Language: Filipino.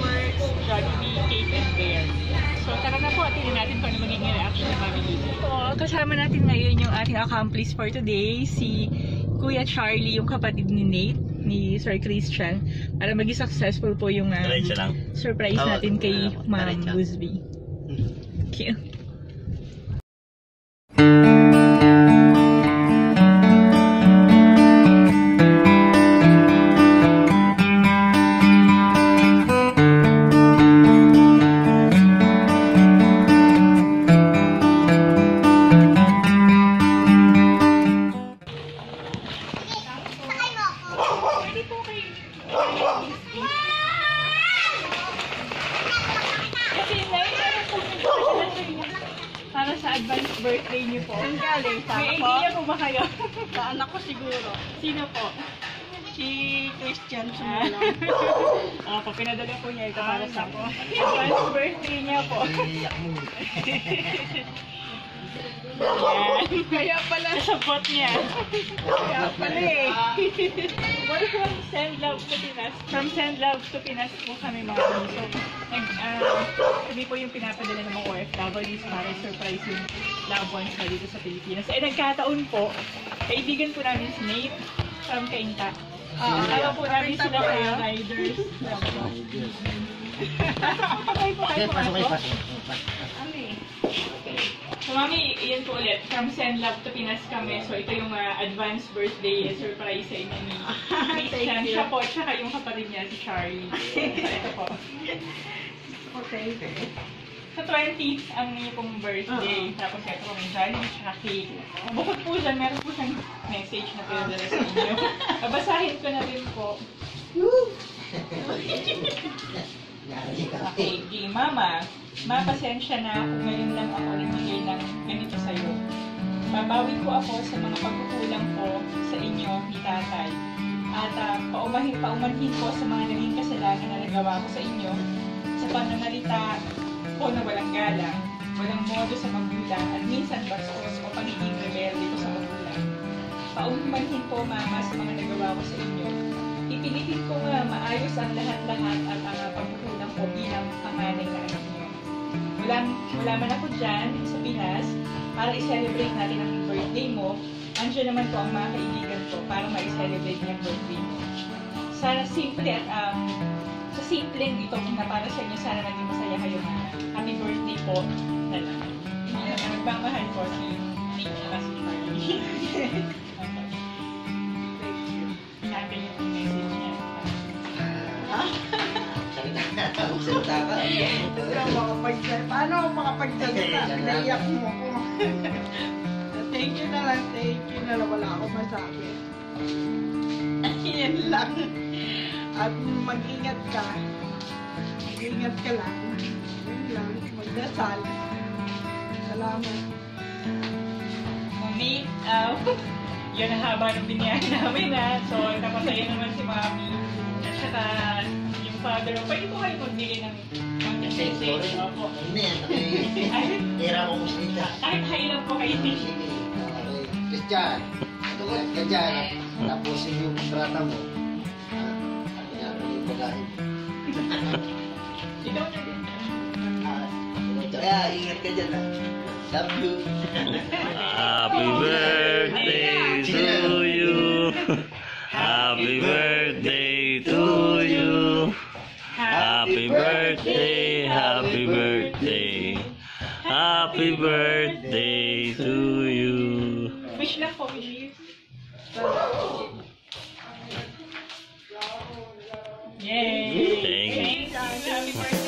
our rugby team is there. So tara na po at tingnan natin kung ano magiging reaction ng kami dito. So, kasama natin ngayon yung ating accomplice for today, si Kuya Charlie, yung kapatid ni Nate ni Sir Christian para maging successful po yung um, surprise natin kay Ma'am Guzby. Thank you. Para sa advance birthday niyo po. Saan galing? Sa May ako? idea po ba kayo? Sa anak ko siguro. Sino po? Si Christian Ah. Sumulong. Ah, po, pinadala po niya ito para sa nako. advance birthday niya po. Yan. Kaya pala. Kasabot niya. Kaya pala eh. We're from Send Love to Pinas. From Send Love to Pinas po kami mga So, nag, uh, kami po yung pinapadala ng mga OFWs para surprise yung loved ones na dito sa Pilipinas. Eh, nagkataon po, kaibigan po namin si Nate from Kainta. Ah, Alam po namin sila po kaya kayo? riders. Pasok po kayo po kayo po. Ano eh? Mami, iyan po ulit. From Send Love to Pinas kami. So, ito yung uh, advance birthday surprise sa inyo ni Christian. Thank you. Siya po, tsaka yung kapatid niya, si Charlie. So, ito po. Okay. Sa 20th ang niyo pong birthday. Tapos ito po may Jollibee tsaka cake. Bukod po dyan, meron po siyang message na pinadala sa inyo. Babasahin ko na rin po. Okay, di mama, mapasensya na kung ngayon lang ako nagbigay ng ganito sa'yo. Babawi ko ako sa mga pagkukulang ko sa inyo ni tatay. At uh, paumahin, paumanhin ko sa mga naging kasalanan na nagawa ko sa inyo sa pananalita ko na walang galang, walang modo sa magulang, at minsan bastos o pagiging rebelde ko sa magulang. Paumanhin ko, mama, sa mga nagawa ko sa inyo. Ipilitin ko nga maayos ang lahat-lahat at ang uh, pagkukulang ko bilang panganay na anak niyo. Wala, wala man ako dyan sa Pinas para i-celebrate natin ang birthday mo. Andiyan naman po ang mga kaibigan ko para ma-celebrate niya birthday mo. Sana simple at um, sa simpleng ito na para sa inyo, sana naging masaya kayo na happy birthday po na lang. Uh, nagmamahal po si Nick at si Salita ka. Paano ako makapagsalita? Pinaiyak mo ko. thank you na lang. Thank you na lang. Wala akong masabi. Yan lang. At mag-ingat ka. Mag-ingat ka lang. Yan lang. Magdasal. Salamat. Mami, uh, yun ang haba ng biniyahe namin ha. So, napasaya naman si Mami. Yung father, pwede po kayo magbigay ng ng message. Opo. Hindi, tira ko mo salita. kahit hi lang po kayo. Sige. Christian, tungkol ka dyan. Tapusin yung kontrata mo. Ah, Ano yan, yung bagahe. Ikaw na din. Ah, Kaya ingat ka dyan. Love you. Happy birthday to you. Happy birthday birthday, happy birthday. Happy birthday to you. Wish lang po, wish. Yay! Thank you. Thanks. Happy birthday.